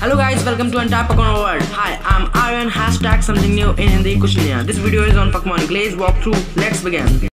Hello guys, welcome to Entire Pokemon World. Hi, I'm Aryan. Hashtag something new in Hindi, kuch. This video is on Pokemon Glaze walkthrough. Let's begin.